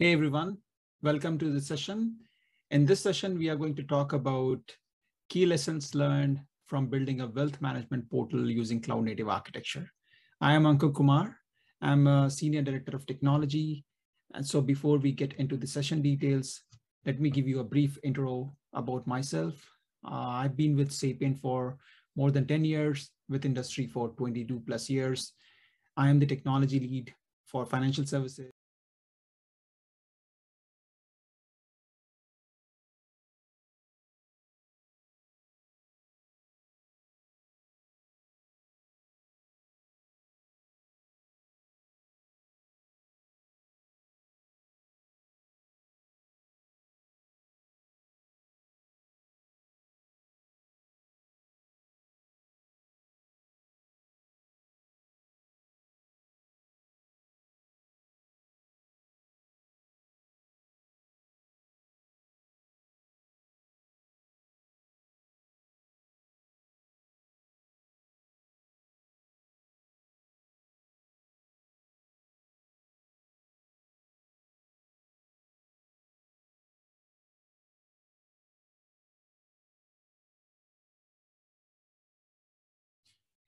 Hey everyone, welcome to the session. In this session, we are going to talk about key lessons learned from building a wealth management portal using cloud native architecture. I am Ankur Kumar. I'm a senior director of technology. And so before we get into the session details, let me give you a brief intro about myself. Uh, I've been with Sapient for more than 10 years, with industry for 22 plus years. I am the technology lead for financial services.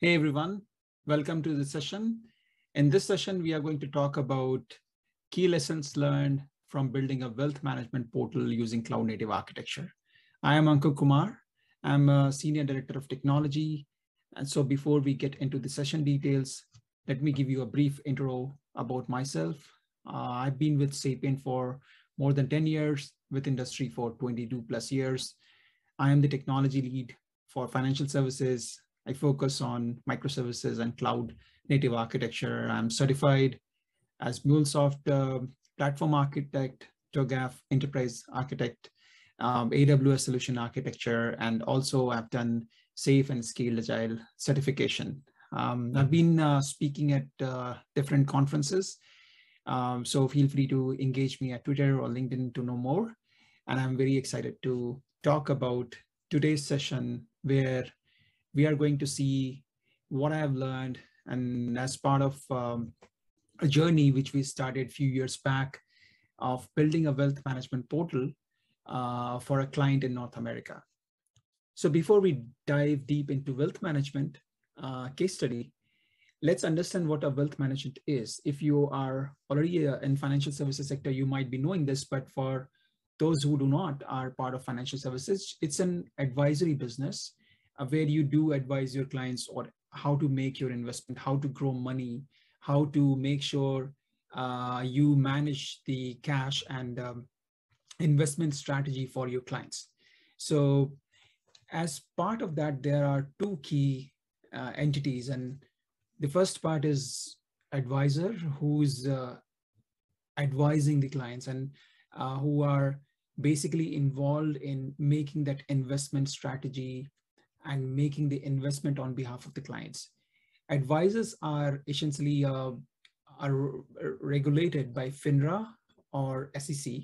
Hey everyone, welcome to the session. In this session, we are going to talk about key lessons learned from building a wealth management portal using cloud native architecture. I am Ankur Kumar. I'm a senior director of technology. And so before we get into the session details, let me give you a brief intro about myself. Uh, I've been with Sapient for more than 10 years, with industry for 22 plus years. I am the technology lead for financial services I focus on microservices and cloud native architecture. I'm certified as MuleSoft uh, platform architect, TOGAF enterprise architect, um, AWS solution architecture, and also I've done safe and scaled agile certification. Um, I've been uh, speaking at uh, different conferences. Um, so feel free to engage me at Twitter or LinkedIn to know more. And I'm very excited to talk about today's session where we are going to see what I have learned and as part of um, a journey which we started a few years back of building a wealth management portal uh, for a client in North America. So before we dive deep into wealth management uh, case study, let's understand what a wealth management is. If you are already uh, in financial services sector, you might be knowing this, but for those who do not are part of financial services, it's an advisory business where you do advise your clients or how to make your investment, how to grow money, how to make sure uh, you manage the cash and um, investment strategy for your clients. So as part of that, there are two key uh, entities. And the first part is advisor who's uh, advising the clients and uh, who are basically involved in making that investment strategy and making the investment on behalf of the clients. Advisors are essentially uh, are regulated by FINRA or SEC.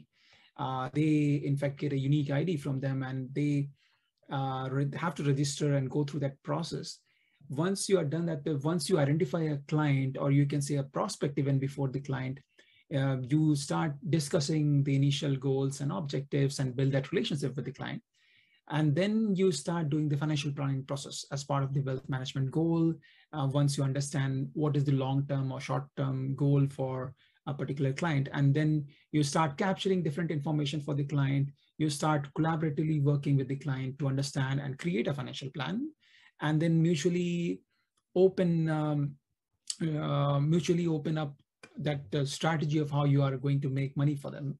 Uh, they in fact get a unique ID from them and they uh, have to register and go through that process. Once you are done that, once you identify a client or you can say a prospect even before the client, uh, you start discussing the initial goals and objectives and build that relationship with the client. And then you start doing the financial planning process as part of the wealth management goal. Uh, once you understand what is the long-term or short-term goal for a particular client, and then you start capturing different information for the client. You start collaboratively working with the client to understand and create a financial plan, and then mutually open, um, uh, mutually open up that uh, strategy of how you are going to make money for them.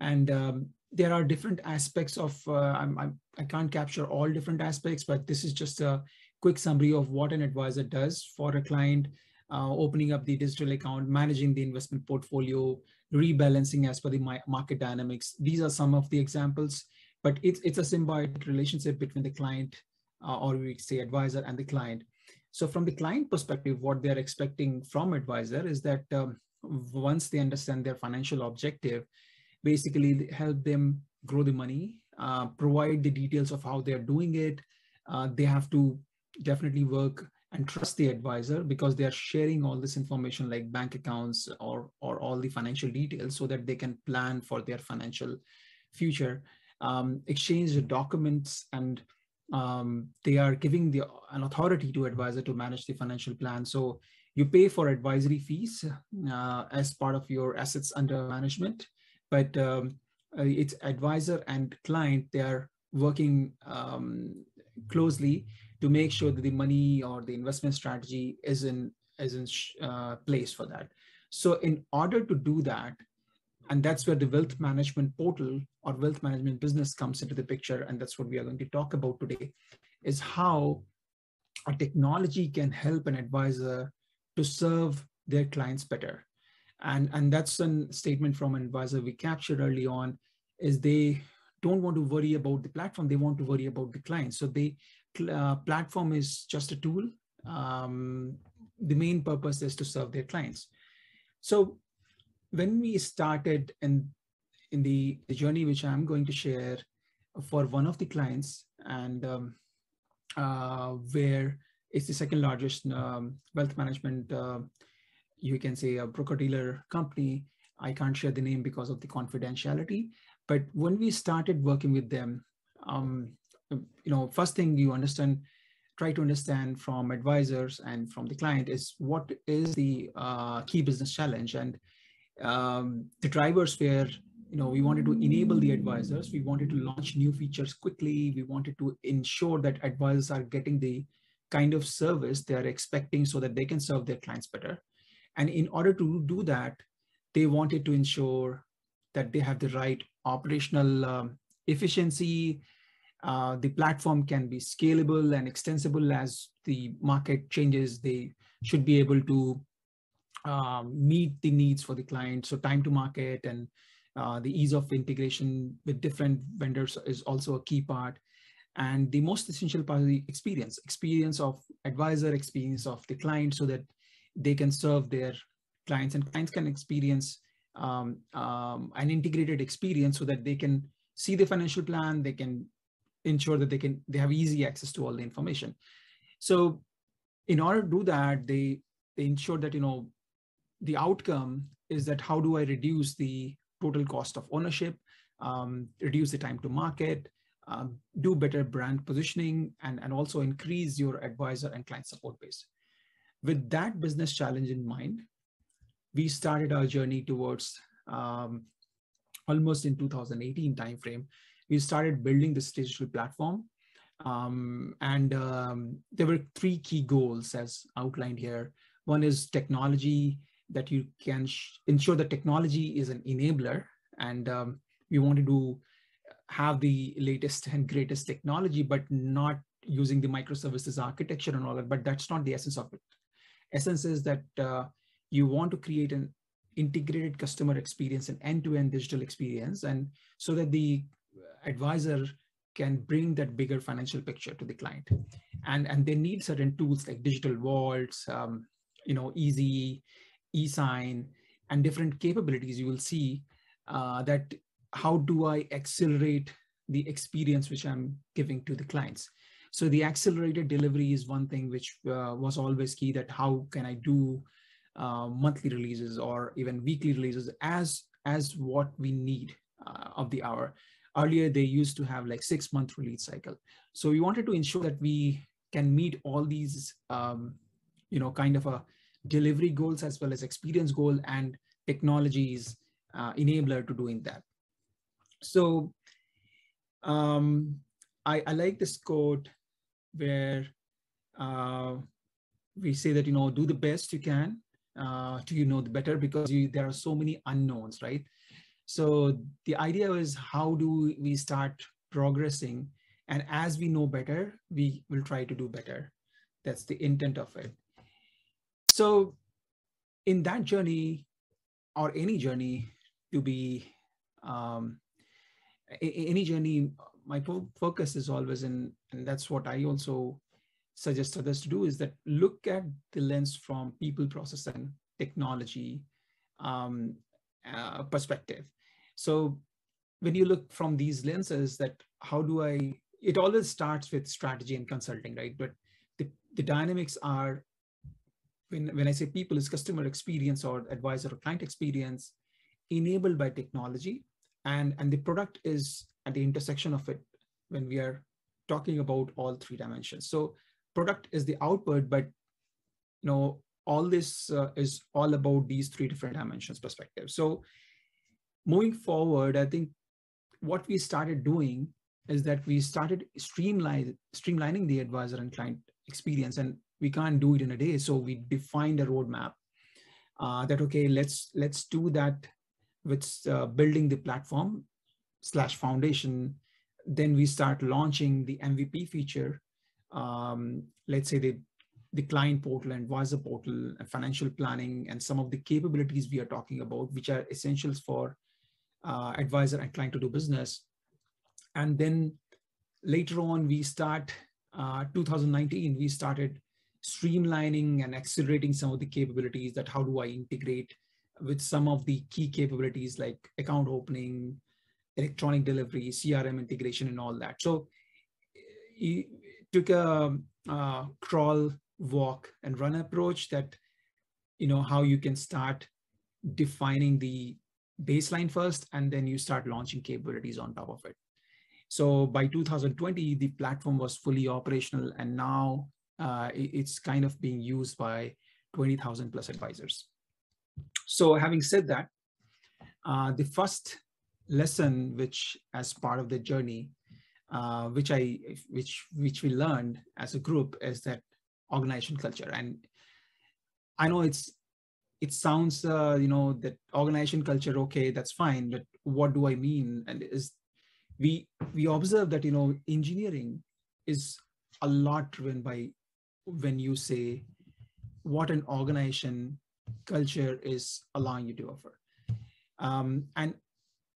And um, there are different aspects of, uh, I'm, I'm, I can't capture all different aspects, but this is just a quick summary of what an advisor does for a client, uh, opening up the digital account, managing the investment portfolio, rebalancing as per the market dynamics. These are some of the examples, but it's, it's a symbiotic relationship between the client uh, or we say advisor and the client. So from the client perspective, what they're expecting from advisor is that um, once they understand their financial objective, basically help them grow the money, uh, provide the details of how they're doing it. Uh, they have to definitely work and trust the advisor because they are sharing all this information like bank accounts or or all the financial details so that they can plan for their financial future. Um, exchange the documents and um, they are giving the an authority to advisor to manage the financial plan. So you pay for advisory fees uh, as part of your assets under management but um, uh, it's advisor and client they are working um, closely to make sure that the money or the investment strategy is in is in uh, place for that. So in order to do that, and that's where the wealth management portal or wealth management business comes into the picture, and that's what we are going to talk about today, is how a technology can help an advisor to serve their clients better. And, and that's a statement from an advisor we captured early on, is they don't want to worry about the platform, they want to worry about the client. So they uh, platform is just a tool. Um, the main purpose is to serve their clients. So when we started in, in the, the journey, which I'm going to share for one of the clients and um, uh, where it's the second largest um, wealth management, uh, you can say a broker dealer company. I can't share the name because of the confidentiality. But when we started working with them, um, you know, first thing you understand, try to understand from advisors and from the client is what is the uh, key business challenge and um, the drivers where you know we wanted to enable the advisors we wanted to launch new features quickly we wanted to ensure that advisors are getting the kind of service they are expecting so that they can serve their clients better and in order to do that they wanted to ensure that they have the right operational um, efficiency uh, the platform can be scalable and extensible as the market changes. They should be able to um, meet the needs for the client. So time to market and uh, the ease of integration with different vendors is also a key part. And the most essential part of the experience, experience of advisor, experience of the client so that they can serve their clients and clients can experience um, um, an integrated experience so that they can see the financial plan, they can ensure that they can they have easy access to all the information. So in order to do that they they ensure that you know the outcome is that how do i reduce the total cost of ownership um, reduce the time to market um, do better brand positioning and and also increase your advisor and client support base with that business challenge in mind we started our journey towards um, almost in 2018 timeframe we started building this digital platform. Um, and um, there were three key goals as outlined here. One is technology that you can ensure that technology is an enabler. And um, we wanted to have the latest and greatest technology, but not using the microservices architecture and all that, but that's not the essence of it. Essence is that uh, you want to create an integrated customer experience, an end-to-end digital experience, and so that the advisor can bring that bigger financial picture to the client. And, and they need certain tools like digital vaults, um, you know, easy, e-sign, and different capabilities. You will see uh, that how do I accelerate the experience which I'm giving to the clients. So the accelerated delivery is one thing which uh, was always key that how can I do uh, monthly releases or even weekly releases as, as what we need uh, of the hour. Earlier they used to have like six month release cycle. So we wanted to ensure that we can meet all these um, you know kind of a delivery goals as well as experience goal and technologies uh, enabler to doing that. So um, I, I like this quote where uh, we say that you know do the best you can uh, to you know the better because you, there are so many unknowns right so the idea is how do we start progressing? And as we know better, we will try to do better. That's the intent of it. So in that journey or any journey to be, um, any journey, my fo focus is always in, and that's what I also suggest others to do is that look at the lens from people, process, and technology um, uh, perspective. So when you look from these lenses that how do I, it always starts with strategy and consulting, right? But the, the dynamics are when, when I say people is customer experience or advisor or client experience enabled by technology and, and the product is at the intersection of it when we are talking about all three dimensions. So product is the output, but you know, all this uh, is all about these three different dimensions perspective. So moving forward, I think what we started doing is that we started streamline, streamlining the advisor and client experience and we can't do it in a day. So we defined a roadmap uh, that, okay, let's, let's do that with uh, building the platform slash foundation. Then we start launching the MVP feature. Um, let's say the, the client portal and advisor portal and financial planning and some of the capabilities we are talking about, which are essentials for uh, advisor and client to do business. And then later on, we start uh, 2019, we started streamlining and accelerating some of the capabilities that how do I integrate with some of the key capabilities like account opening, electronic delivery, CRM integration, and all that. So he took a, a crawl, walk, and run approach that, you know, how you can start defining the baseline first, and then you start launching capabilities on top of it. So by 2020, the platform was fully operational, and now uh, it's kind of being used by 20,000 plus advisors. So having said that, uh, the first lesson which as part of the journey, uh, which I which which we learned as a group is that organization culture. And I know it's it sounds uh, you know that organization culture okay that's fine but what do i mean and is we we observe that you know engineering is a lot driven by when you say what an organization culture is allowing you to offer um, and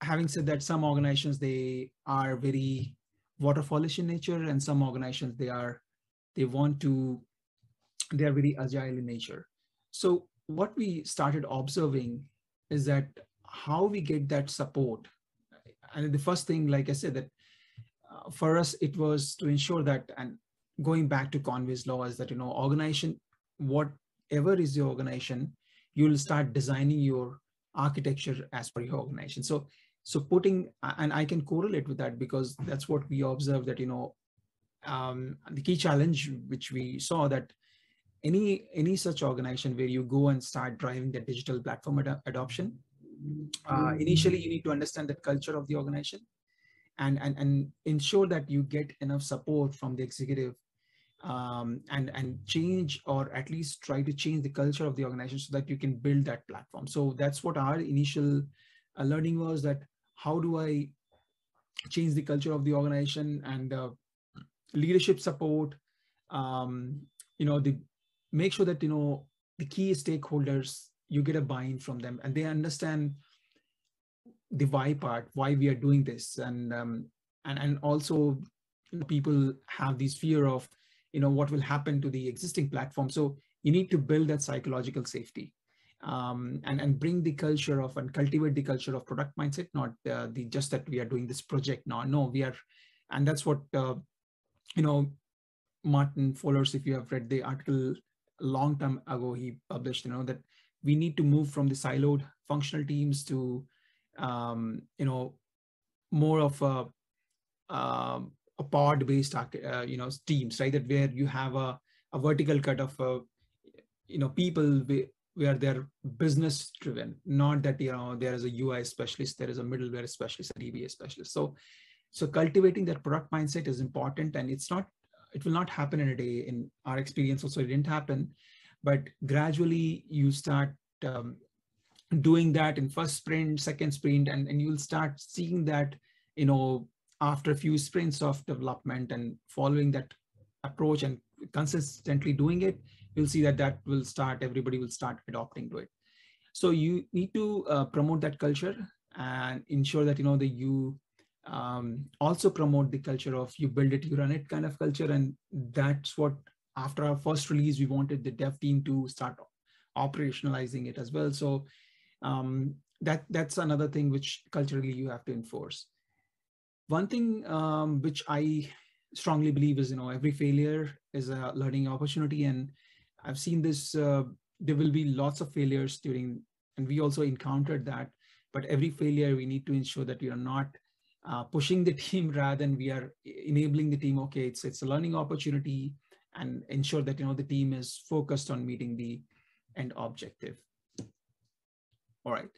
having said that some organizations they are very waterfallish in nature and some organizations they are they want to they are very agile in nature. So what we started observing is that how we get that support. And the first thing like i said that uh, for us it was to ensure that and going back to conway's law is that you know organization whatever is your organization you'll start designing your architecture as per your organization. So so putting and i can correlate with that because that's what we observed that you know um, the key challenge which we saw that any any such organization where you go and start driving the digital platform ad adoption uh, initially you need to understand the culture of the organization and, and and ensure that you get enough support from the executive um, and and change or at least try to change the culture of the organization so that you can build that platform. So that's what our initial uh, learning was that how do i change the culture of the organization and uh, leadership support um, you know the make sure that you know the key stakeholders you get a buy-in from them and they understand the why part why we are doing this. And um, and and also people have this fear of you know what will happen to the existing platform. So you need to build that psychological safety um, and and bring the culture of and cultivate the culture of product mindset not uh, the just that we are doing this project. Now no we are and that's what uh, you know martin fowlers if you have read the article a long time ago he published you know that we need to move from the siloed functional teams to um, you know more of a uh, a pod based uh, you know teams right? That where you have a, a vertical cut of uh, you know people where they're business driven not that you know there is a ui specialist there is a middleware specialist a dba specialist. So so cultivating that product mindset is important and it's not it will not happen in a day. In our experience also it didn't happen. But gradually you start um, doing that in first sprint second sprint and, and you'll start seeing that you know after a few sprints of development and following that approach and consistently doing it you'll see that that will start everybody will start adopting to it so you need to uh, promote that culture and ensure that you know that you um, also promote the culture of you build it, you run it kind of culture. And that's what, after our first release, we wanted the dev team to start operationalizing it as well. So um, that that's another thing which culturally you have to enforce. One thing um, which I strongly believe is, you know, every failure is a learning opportunity. And I've seen this, uh, there will be lots of failures during, and we also encountered that, but every failure, we need to ensure that we are not uh, pushing the team rather than we are enabling the team. Okay, it's, it's a learning opportunity and ensure that, you know, the team is focused on meeting the end objective. All right.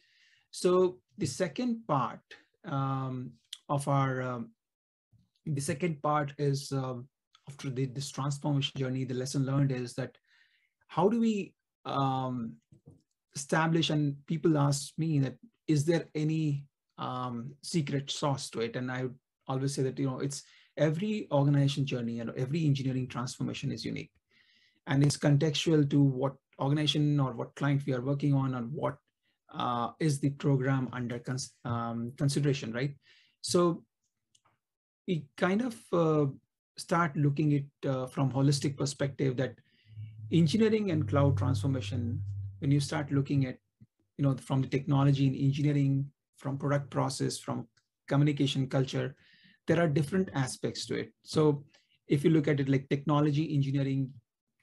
So the second part um, of our, um, the second part is um, after the, this transformation journey, the lesson learned is that how do we um, establish and people ask me that is there any um, secret sauce to it? And I always say that, you know, it's every organization journey and every engineering transformation is unique and it's contextual to what organization or what client we are working on and what uh, is the program under cons um, consideration, right? So we kind of uh, start looking at uh, from holistic perspective that engineering and cloud transformation, when you start looking at, you know, from the technology and engineering, from product process, from communication culture, there are different aspects to it. So if you look at it like technology engineering,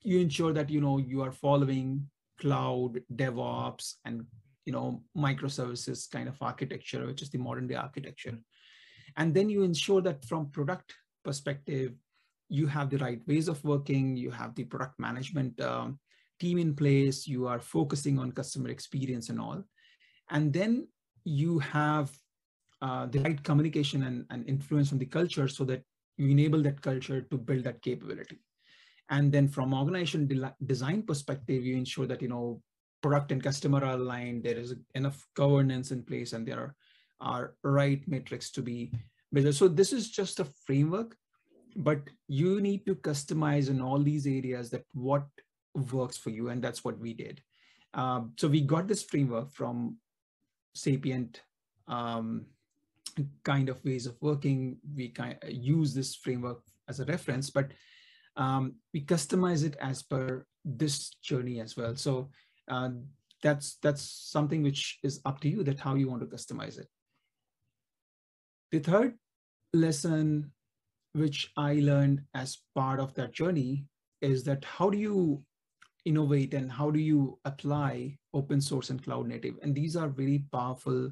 you ensure that, you know, you are following cloud, DevOps, and you know, microservices kind of architecture, which is the modern day architecture. And then you ensure that from product perspective, you have the right ways of working, you have the product management um, team in place, you are focusing on customer experience and all. And then you have uh, the right communication and, and influence on the culture so that you enable that culture to build that capability. And then from organization de design perspective, you ensure that, you know, product and customer are aligned, there is enough governance in place, and there are, are right metrics to be measured. So this is just a framework, but you need to customize in all these areas that what works for you, and that's what we did. Um, so we got this framework from Sapient um, kind of ways of working. We kind of use this framework as a reference, but um, we customize it as per this journey as well. So uh, that's that's something which is up to you that how you want to customize it. The third lesson which I learned as part of that journey is that how do you innovate and how do you apply open source and cloud native? And these are very powerful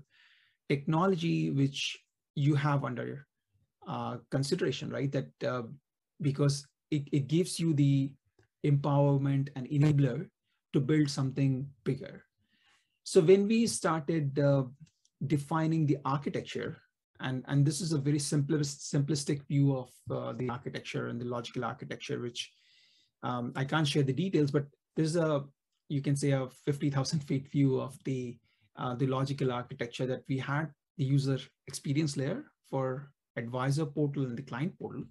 technology which you have under uh, consideration, right? That uh, because it, it gives you the empowerment and enabler to build something bigger. So when we started uh, defining the architecture, and, and this is a very simplest, simplistic view of uh, the architecture and the logical architecture, which um, I can't share the details, but there's a, you can say a 50,000 feet view of the, uh, the logical architecture that we had the user experience layer for advisor portal and the client portal.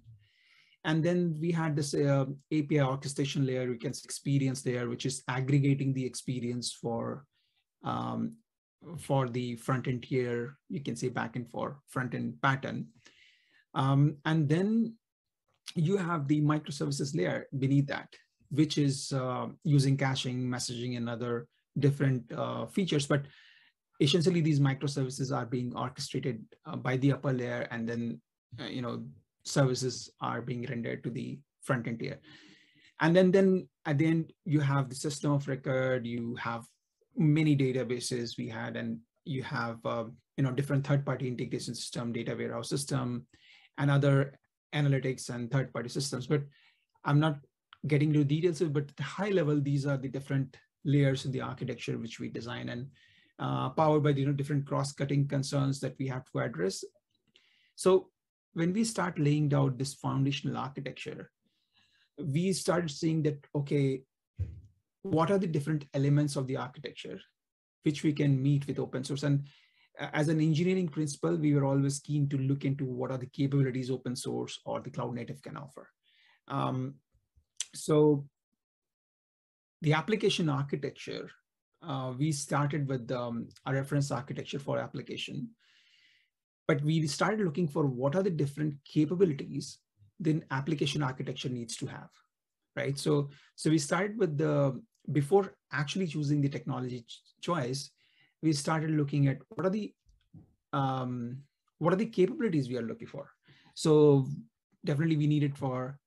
And then we had this uh, API orchestration layer, we can experience there, which is aggregating the experience for um, for the front end tier, you can say backend for front end pattern. Um, and then you have the microservices layer beneath that, which is uh, using caching, messaging, and other different uh, features. But essentially, these microservices are being orchestrated uh, by the upper layer, and then uh, you know services are being rendered to the front end tier. And then, then at the end, you have the system of record, you have many databases we had, and you have uh, you know different third-party integration system, data warehouse system, and other analytics and third-party systems. But I'm not getting into details, but at the high level, these are the different layers in the architecture which we design and uh, powered by the you know, different cross-cutting concerns that we have to address. So when we start laying out this foundational architecture, we started seeing that, okay, what are the different elements of the architecture which we can meet with open source? And as an engineering principle, we were always keen to look into what are the capabilities open source or the cloud native can offer. Um, so the application architecture, uh, we started with um, a reference architecture for application but we started looking for what are the different capabilities the application architecture needs to have, right? So, so we started with the, before actually choosing the technology choice, we started looking at what are the, um, what are the capabilities we are looking for? So definitely we need it for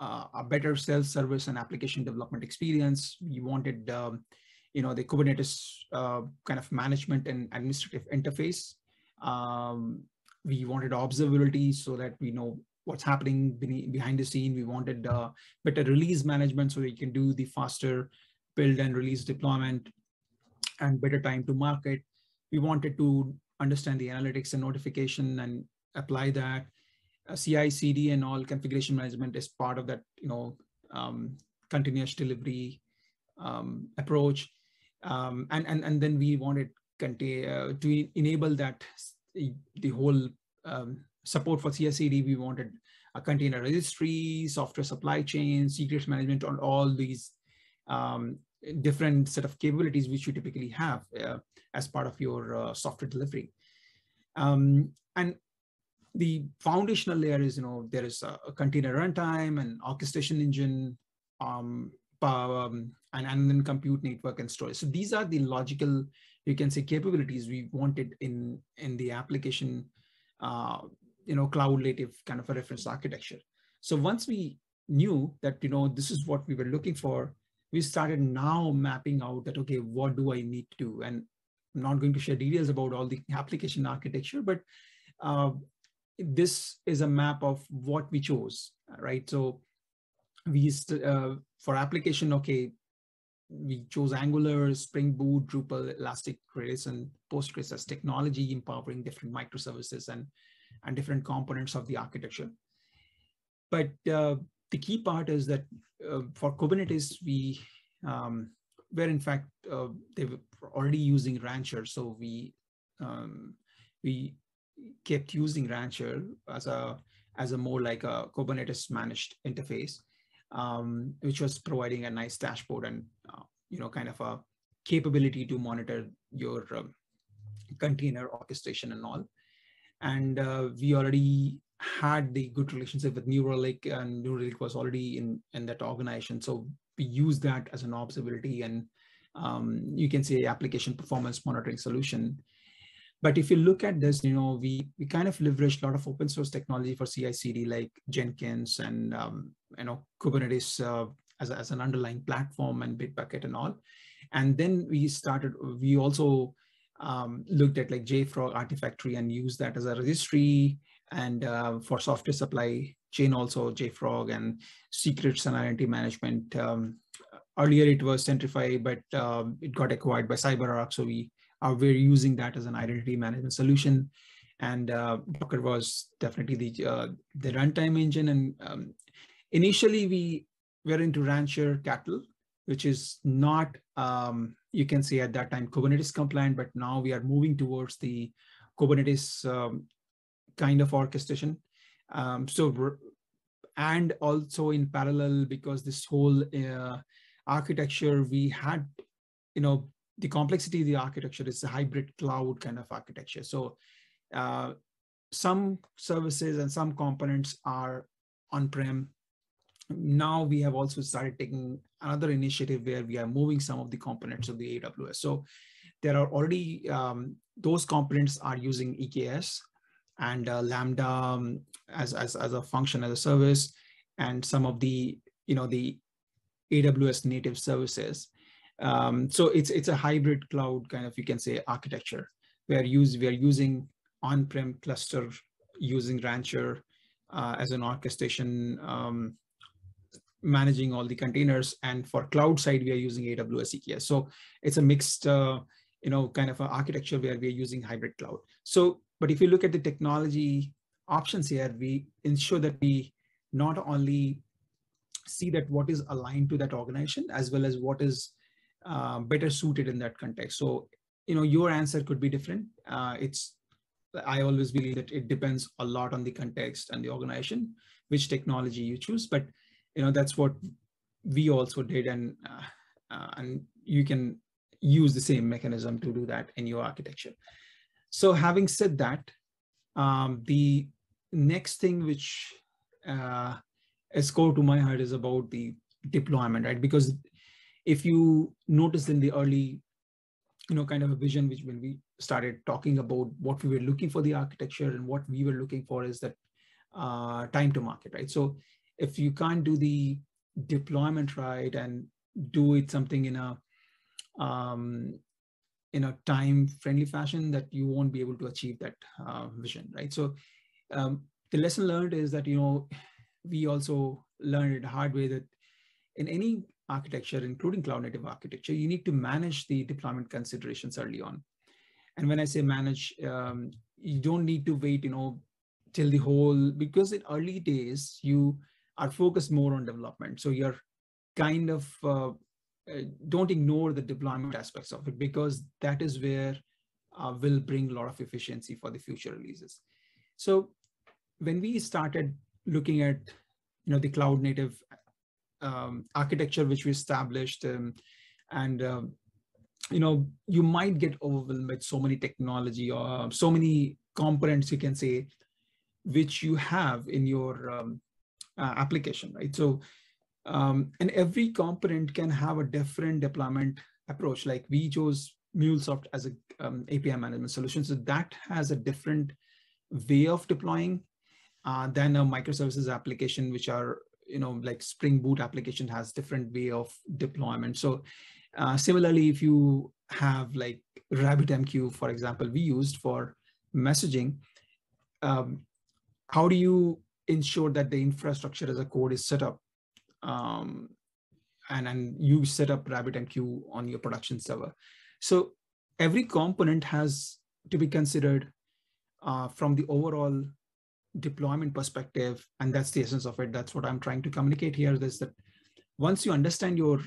uh, a better self-service and application development experience. We wanted, um, you know, the Kubernetes uh, kind of management and administrative interface. Um, we wanted observability so that we know what's happening behind the scene. We wanted uh, better release management so we can do the faster build and release deployment and better time to market. We wanted to understand the analytics and notification and apply that. Uh, CI, CD, and all configuration management is part of that, you know, um, continuous delivery um, approach. Um, and, and, and then we wanted uh, to enable that, the whole um, support for CI/CD. We wanted a container registry, software supply chain, secrets management on all these um, different set of capabilities which you typically have uh, as part of your uh, software delivery. Um, and the foundational layer is, you know, there is a, a container runtime and orchestration engine, um, um, and, and then compute network and storage. So these are the logical, you can say, capabilities we wanted in, in the application, uh, you know, cloud native kind of a reference architecture. So once we knew that, you know, this is what we were looking for, we started now mapping out that, okay, what do I need to do? And I'm not going to share details about all the application architecture, but uh, this is a map of what we chose, right? So we, uh, for application, okay, we chose Angular, Spring Boot, Drupal, Elastic Redis, and Postgres as technology empowering different microservices and, and different components of the architecture. But uh, the key part is that uh, for Kubernetes, we um, were in fact uh, they were already using Rancher, so we um, we kept using Rancher as a as a more like a Kubernetes managed interface, um, which was providing a nice dashboard and uh, you know kind of a capability to monitor your um, container orchestration and all. And uh, we already had the good relationship with New Relic and New Relic was already in, in that organization. So we use that as an observability and um, you can say application performance monitoring solution. But if you look at this, you know, we we kind of leveraged a lot of open source technology for CI/CD like Jenkins and um, you know Kubernetes uh, as, as an underlying platform and Bitbucket and all. And then we started. We also um, looked at like JFrog Artifactory and used that as a registry and uh, for software supply chain also JFrog and secrets and identity management. Um, earlier it was Centrify, but um, it got acquired by CyberArk. So we are we're using that as an identity management solution. And uh, Docker was definitely the uh, the runtime engine. And um, initially we were into Rancher Cattle, which is not um, you can say at that time Kubernetes compliant, but now we are moving towards the Kubernetes um, kind of orchestration. Um, so, and also in parallel, because this whole uh, architecture, we had, you know, the complexity of the architecture is a hybrid cloud kind of architecture. So uh, some services and some components are on-prem. Now we have also started taking another initiative where we are moving some of the components of the AWS. So there are already, um, those components are using EKS and uh, Lambda um, as, as, as a function as a service and some of the, you know, the AWS native services. Um, so it's, it's a hybrid cloud kind of, you can say architecture where use, we are using on-prem cluster using Rancher uh, as an orchestration, um, managing all the containers. And for cloud side, we are using AWS EKS. So it's a mixed, uh, you know, kind of architecture where we are using hybrid cloud. So but if you look at the technology options here, we ensure that we not only see that what is aligned to that organization as well as what is uh, better suited in that context. So, you know, your answer could be different. Uh, it's, I always believe that it depends a lot on the context and the organization, which technology you choose. But, you know, that's what we also did. And, uh, uh and you can use the same mechanism to do that in your architecture. So having said that, um, the next thing which uh, is core to my heart is about the deployment, right? Because if you notice in the early, you know, kind of a vision, which when we started talking about what we were looking for the architecture and what we were looking for is that uh, time to market, right? So if you can't do the deployment right and do it something in a um, in a time friendly fashion that you won't be able to achieve that uh, vision right? So um, the lesson learned is that you know we also learned the hard way that in any architecture including cloud native architecture you need to manage the deployment considerations early on. And when i say manage um, you don't need to wait you know till the whole because in early days you are focused more on development so you're kind of uh, uh, don't ignore the deployment aspects of it because that is where uh, will bring a lot of efficiency for the future releases. So when we started looking at you know the cloud native um, architecture which we established um, and um, you know you might get overwhelmed with so many technology or so many components you can say which you have in your um, uh, application right so um, and every component can have a different deployment approach. Like we chose MuleSoft as a um, API management solution. So that has a different way of deploying uh, than a microservices application, which are, you know, like Spring Boot application has different way of deployment. So uh, similarly, if you have like RabbitMQ, for example, we used for messaging, um, how do you ensure that the infrastructure as a code is set up um, and and you set up RabbitMQ on your production server. So every component has to be considered uh, from the overall deployment perspective, and that's the essence of it. That's what I'm trying to communicate here. Is that once you understand your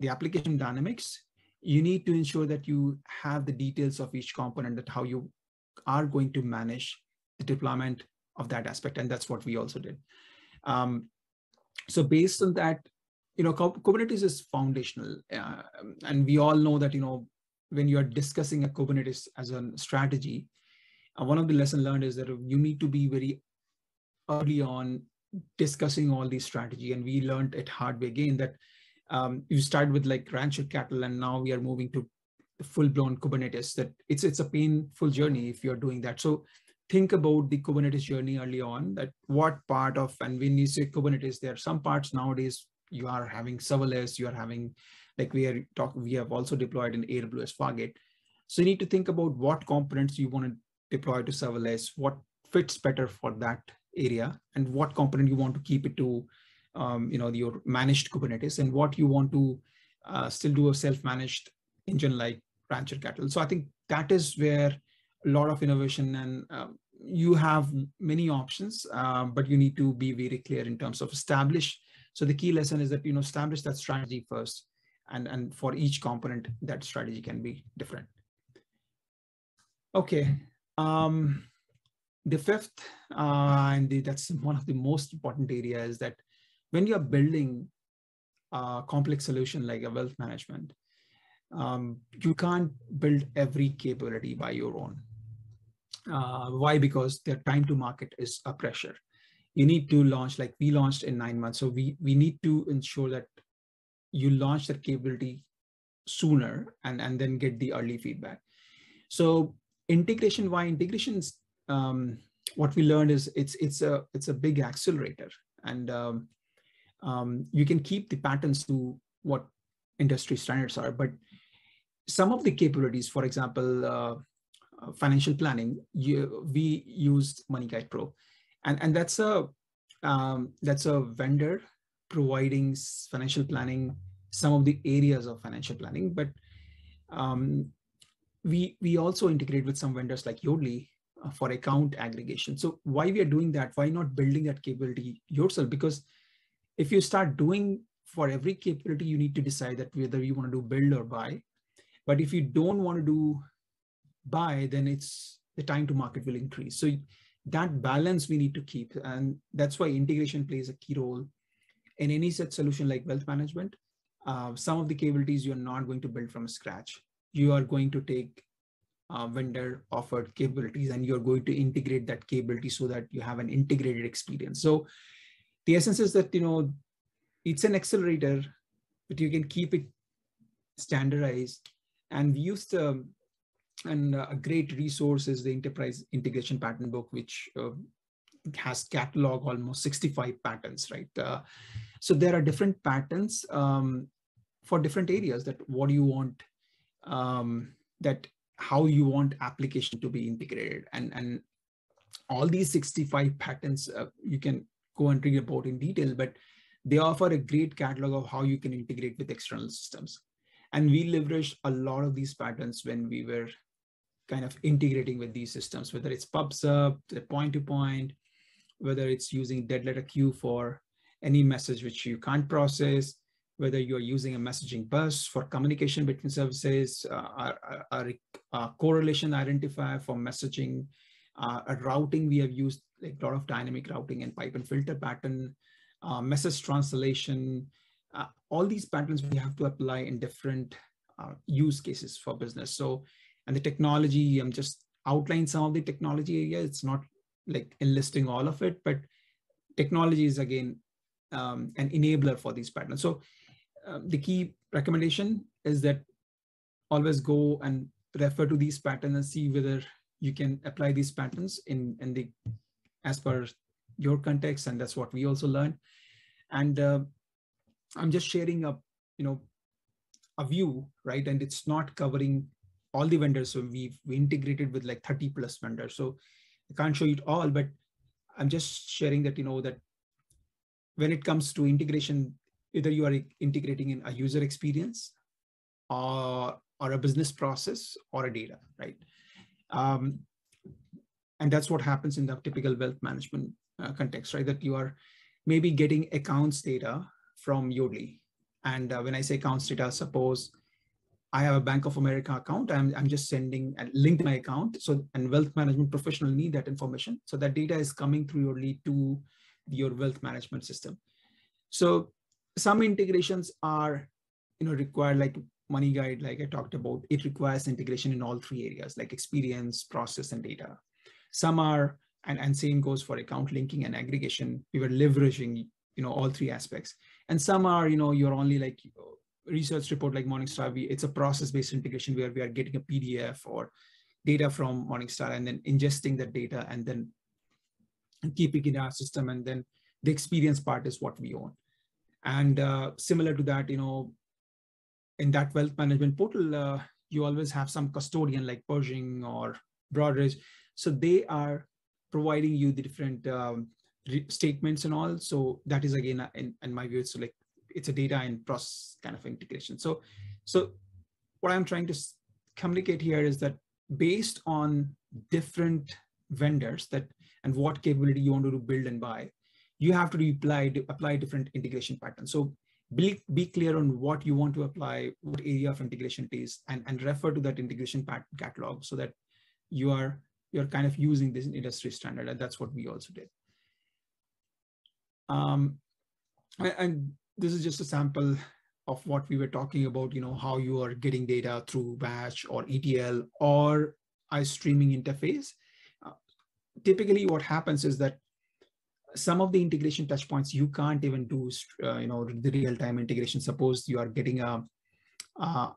the application dynamics, you need to ensure that you have the details of each component that how you are going to manage the deployment of that aspect, and that's what we also did. Um, so based on that, you know, Kubernetes is foundational. Uh, and we all know that, you know, when you are discussing a Kubernetes as a strategy, uh, one of the lesson learned is that you need to be very early on discussing all these strategy. And we learned it hard way again that um, you start with like rancher cattle and now we are moving to the full blown Kubernetes that it's, it's a painful journey if you're doing that. So think about the Kubernetes journey early on, that what part of, and when you say Kubernetes, there are some parts nowadays you are having serverless, you are having, like we are talking, we have also deployed in AWS Fargate. So you need to think about what components you want to deploy to serverless, what fits better for that area, and what component you want to keep it to, um, you know, your managed Kubernetes, and what you want to uh, still do a self-managed engine like Rancher Cattle. So I think that is where a lot of innovation and um, you have many options, uh, but you need to be very clear in terms of establish. So the key lesson is that, you know, establish that strategy first and, and for each component, that strategy can be different. Okay. Um, the fifth, uh, and the, that's one of the most important areas is that when you're building a complex solution like a wealth management, um, you can't build every capability by your own. Uh, why? Because their time to market is a pressure. You need to launch like we launched in nine months. So we, we need to ensure that you launch that capability sooner and, and then get the early feedback. So integration, why integrations, um, what we learned is it's, it's, a, it's a big accelerator and um, um, you can keep the patterns to what industry standards are, but some of the capabilities, for example, uh, financial planning, you, we used MoneyGuide Pro, and and that's a um, that's a vendor providing financial planning some of the areas of financial planning, but um, we we also integrate with some vendors like Yodlee uh, for account aggregation. So why we are doing that? Why not building that capability yourself? Because if you start doing for every capability, you need to decide that whether you want to do build or buy. But if you don't want to do buy, then it's the time to market will increase. So that balance we need to keep. And that's why integration plays a key role in any such solution like wealth management. Uh, some of the capabilities you're not going to build from scratch. You are going to take uh, vendor offered capabilities and you're going to integrate that capability so that you have an integrated experience. So the essence is that, you know, it's an accelerator, but you can keep it standardized. And we used um, and uh, a great resource is the enterprise integration pattern book, which uh, has catalog almost 65 patterns right? Uh, so there are different patterns um, for different areas that what do you want um, that how you want application to be integrated and and all these 65 patterns uh, you can go and read about in detail but they offer a great catalog of how you can integrate with external systems and we leveraged a lot of these patterns when we were kind of integrating with these systems whether it's pub/sub point to point whether it's using dead letter queue for any message which you can't process whether you're using a messaging bus for communication between services, uh, a, a, a, correlation identifier for messaging, uh, a routing we have used like a lot of dynamic routing and pipe and filter pattern, uh, message translation, uh, all these patterns we have to apply in different uh, use cases for business. So, and the technology, I'm just outline some of the technology area. It's not like enlisting all of it, but technology is again um, an enabler for these patterns. So um, the key recommendation is that always go and refer to these patterns and see whether you can apply these patterns in, in the as per your context and that's what we also learned and uh, i'm just sharing a you know a view right and it's not covering all the vendors so we've we integrated with like 30 plus vendors so i can't show it all but i'm just sharing that you know that when it comes to integration either you are integrating in a user experience or, or a business process or a data, right? Um, and that's what happens in the typical wealth management uh, context, right? That you are maybe getting accounts data from Yodlee. And uh, when I say accounts data, suppose I have a Bank of America account. I'm, I'm just sending a link to my account. So, and wealth management professional need that information. So that data is coming through Yodlee to your wealth management system. So some integrations are you know required like MoneyGuide, like i talked about it requires integration in all three areas like experience process and data some are and, and same goes for account linking and aggregation we were leveraging you know all three aspects and some are you know you're only like research report like morningstar we, it's a process based integration where we are getting a pdf or data from morningstar and then ingesting that data and then keeping it in our system and then the experience part is what we own and uh, similar to that, you know, in that wealth management portal, uh, you always have some custodian like Pershing or Broadridge. So they are providing you the different um, statements and all. So that is again, uh, in, in my view, it's like it's a data and process kind of integration. So, so what I'm trying to communicate here is that based on different vendors that and what capability you want to build and buy, you have to apply, apply different integration patterns. So be, be clear on what you want to apply, what area of integration it is, and, and refer to that integration catalog so that you are you're kind of using this industry standard. And that's what we also did. Um, and this is just a sample of what we were talking about, you know, how you are getting data through batch or ETL or a streaming interface. Uh, typically what happens is that some of the integration touch points you can't even do uh, you know the real-time integration suppose you are getting a uh,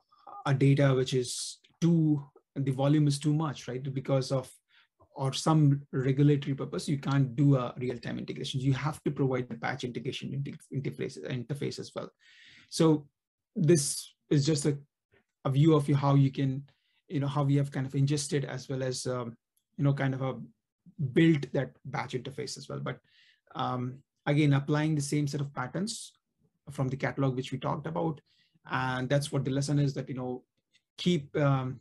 a data which is too the volume is too much right because of or some regulatory purpose you can't do a real-time integration. You have to provide the batch integration interface interface as well. So this is just a, a view of how you can you know how we have kind of ingested as well as um, you know kind of a built that batch interface as well. But um, again, applying the same set of patterns from the catalog, which we talked about. And that's what the lesson is that, you know, keep um,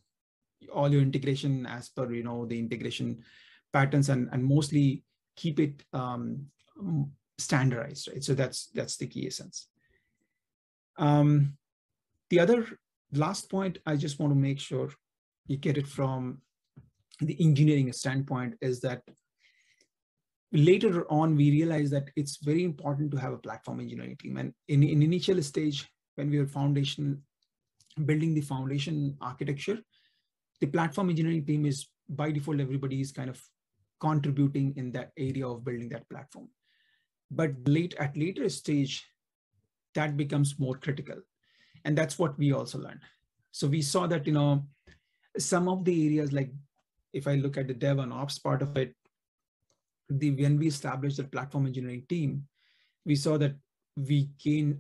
all your integration as per, you know, the integration patterns and, and mostly keep it um, standardized, right? So that's, that's the key essence. Um, the other last point, I just want to make sure you get it from the engineering standpoint is that later on, we realized that it's very important to have a platform engineering team. And in, in initial stage, when we were foundation, building the foundation architecture, the platform engineering team is by default, everybody is kind of contributing in that area of building that platform. But late at later stage, that becomes more critical. And that's what we also learned. So we saw that, you know, some of the areas like if I look at the dev and ops part of it, the when we established the platform engineering team, we saw that we gained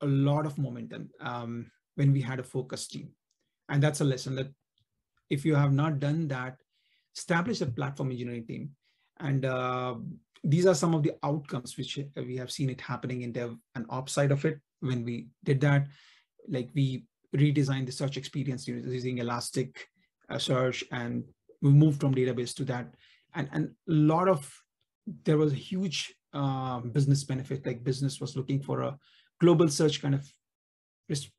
a lot of momentum um, when we had a focus team. And that's a lesson that if you have not done that, establish a platform engineering team. And uh, these are some of the outcomes which we have seen it happening in dev and ops side of it. When we did that, like we redesigned the search experience using Elastic uh, Search and we moved from database to that. And, and a lot of, there was a huge uh, business benefit, like business was looking for a global search kind of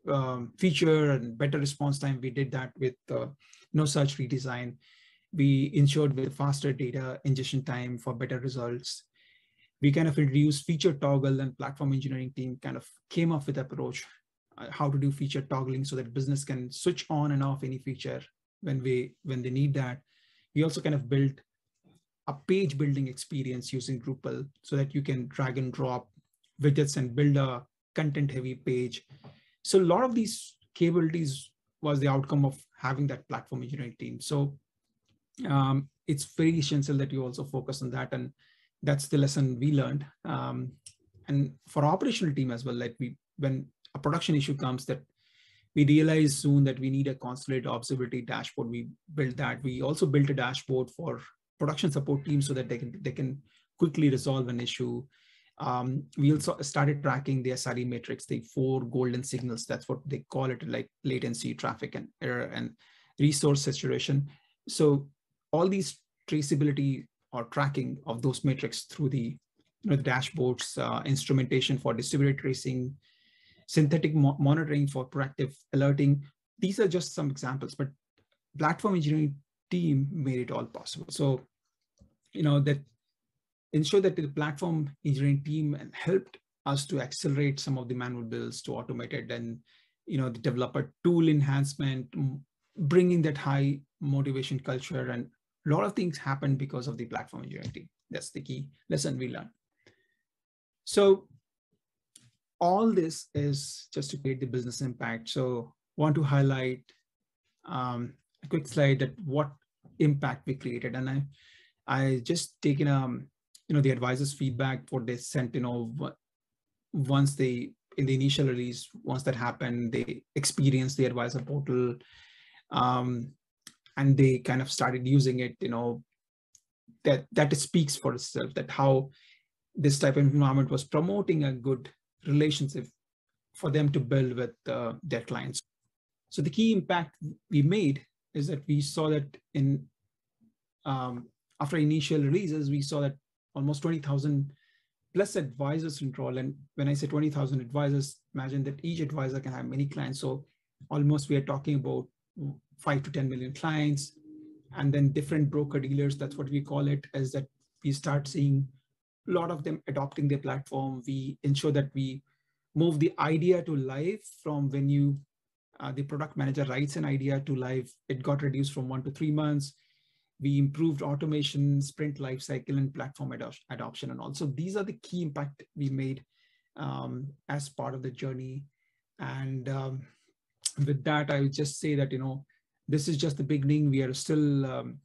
um, feature and better response time. We did that with uh, no search redesign. We ensured with faster data ingestion time for better results. We kind of introduced feature toggle and platform engineering team kind of came up with approach uh, how to do feature toggling so that business can switch on and off any feature when we when they need that. We also kind of built a page building experience using Drupal so that you can drag and drop widgets and build a content heavy page. So a lot of these capabilities was the outcome of having that platform engineering team. So um, it's very essential that you also focus on that. And that's the lesson we learned. Um, and for operational team as well, like we, when a production issue comes that we realized soon that we need a consolidated observability dashboard. We built that. We also built a dashboard for production support teams so that they can, they can quickly resolve an issue. Um, we also started tracking the SRE metrics, the four golden signals. That's what they call it, like latency, traffic, and error, and resource saturation. So all these traceability or tracking of those metrics through the, you know, dashboards, uh, instrumentation for distributed tracing, synthetic mo monitoring for proactive alerting. These are just some examples, but platform engineering team made it all possible. So, you know, that ensure that the platform engineering team helped us to accelerate some of the manual builds to automated and, you know, the developer tool enhancement, bringing that high motivation culture and a lot of things happened because of the platform engineering team. That's the key lesson we learned. So all this is just to create the business impact. So want to highlight um, a quick slide that what impact we created. And I, I just taken um, you know, the advisors feedback, what they sent, you know, once they, in the initial release, once that happened, they experienced the advisor portal um, and they kind of started using it, you know, that, that speaks for itself, that how this type of environment was promoting a good relationship for them to build with uh, their clients. So the key impact we made is that we saw that in um, after initial releases, we saw that almost 20,000 plus advisors in enroll. And when I say 20,000 advisors, imagine that each advisor can have many clients. So almost we are talking about five to 10 million clients and then different broker dealers. That's what we call it is that we start seeing a lot of them adopting their platform. We ensure that we move the idea to live from when you, uh, the product manager writes an idea to live, it got reduced from one to three months. We improved automation, sprint lifecycle, and platform adop adoption. And also these are the key impact we made um, as part of the journey. And um, with that, I would just say that, you know, this is just the beginning. We are still um,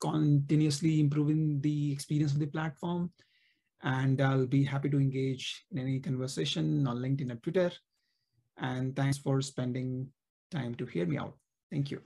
continuously improving the experience of the platform and I'll be happy to engage in any conversation on LinkedIn and Twitter. And thanks for spending time to hear me out. Thank you.